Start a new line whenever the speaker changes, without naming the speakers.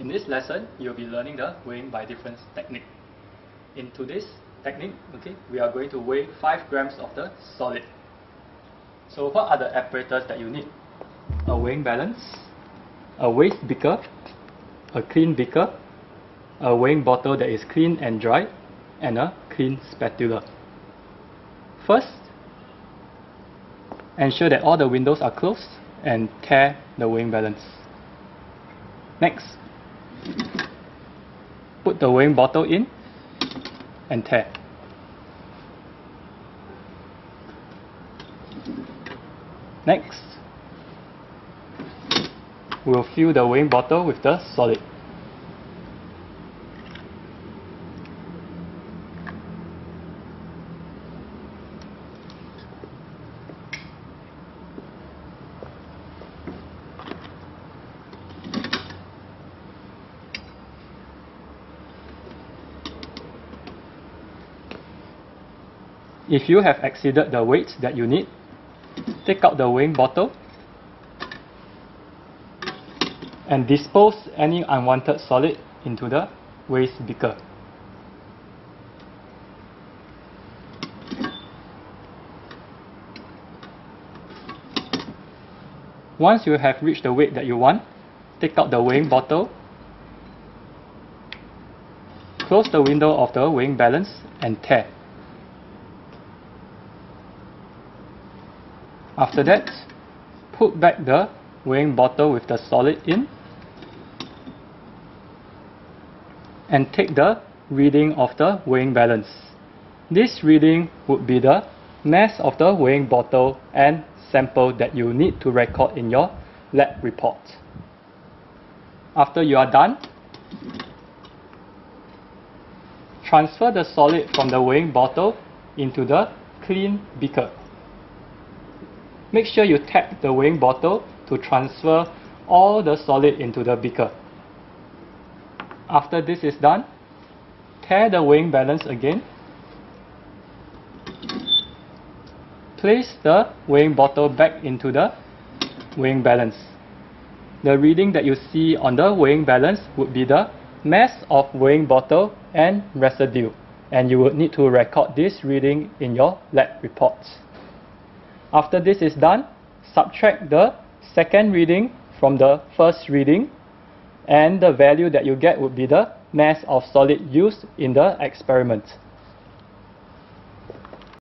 In this lesson, you'll be learning the weighing by difference technique. In today's technique, okay, we are going to weigh 5 grams of the solid. So what are the apparatus that you need? A weighing balance, a waste beaker, a clean beaker, a weighing bottle that is clean and dry, and a clean spatula. First, ensure that all the windows are closed and tare the weighing balance. Next, Put the weighing bottle in and tare. Next, we'll fill the weighing bottle with the solid. If you have exceeded the weight that you need, take out the weighing bottle and dispose any unwanted solid into the waste beaker. Once you have reached the weight that you want, take out the weighing bottle, close the window of the weighing balance and tare. After that, put back the weighing bottle with the solid in and take the reading of the weighing balance. This reading would be the mass of the weighing bottle and sample that you need to record in your lab report. After you are done, transfer the solid from the weighing bottle into the clean beaker. Make sure you tap the weighing bottle to transfer all the solid into the beaker. After this is done, tare the weighing balance again. Place the weighing bottle back into the weighing balance. The reading that you see on the weighing balance would be the mass of weighing bottle and residue and you would need to record this reading in your lab reports. After this is done, subtract the second reading from the first reading and the value that you get would be the mass of solid used in the experiment.